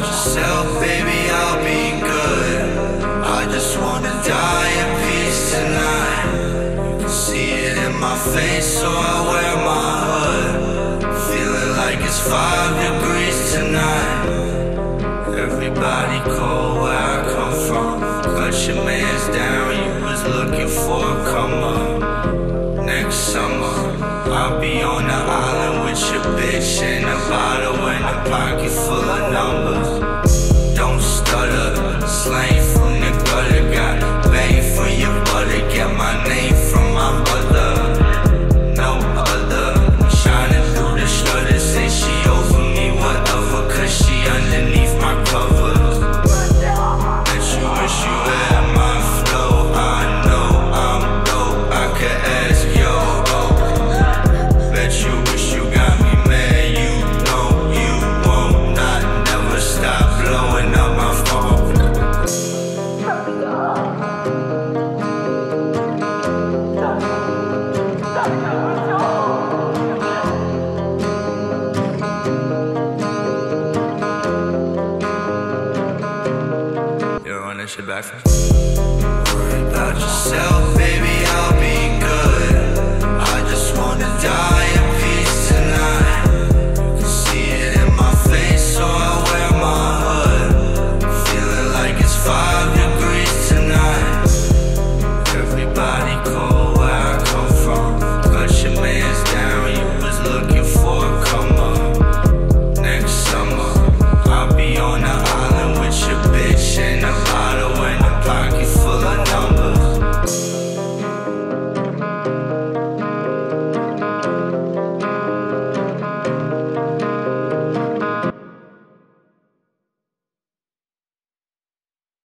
yourself, baby, I'll be good. I just wanna die in peace tonight. You can see it in my face, so I wear my hood. Feeling like it's five degrees tonight. Everybody cold. that shit back Worry about yourself, baby, I'll be good. I just wanna die in peace tonight. You can see it in my face, so I wear my hood. Feeling like it's five degrees tonight. Everybody calls.